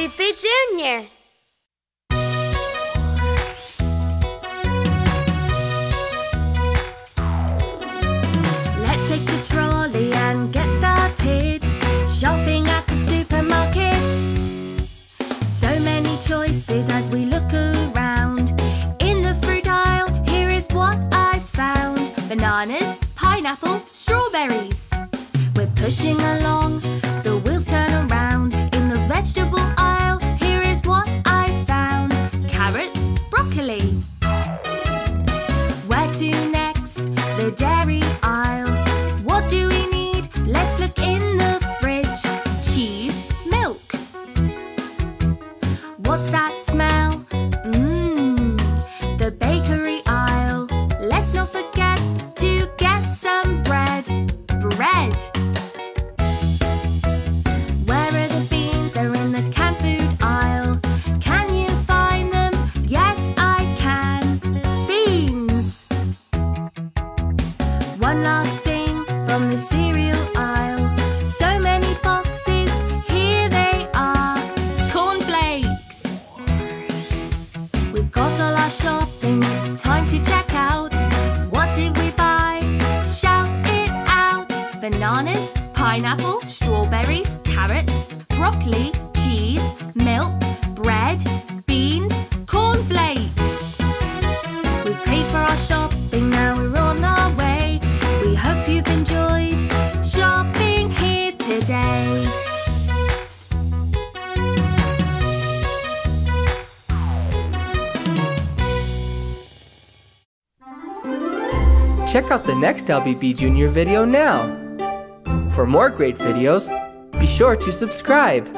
LBB Junior. Let's take the trolley and get started shopping at the supermarket. So many choices as we look around. In the fruit aisle, here is what I found bananas, pineapple, strawberries. We're pushing along, dairy aisle. What do we need? Let's look in the fridge. Cheese, milk. What's that smell? Mmm, the bakery aisle. Let's not forget to get some bread. Bread. Got all our shopping, it's time to check out. What did we buy? Shout it out! Bananas, pineapple, strawberries, carrots, broccoli, cheese, milk, bread, beans, cornflakes. We paid for our shopping, now we're on our way. We hope you've enjoyed shopping here today. Check out the next LBB Junior video now. For more great videos, be sure to subscribe.